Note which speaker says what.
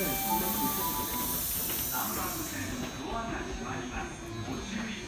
Speaker 1: 3番線ドアが閉まります。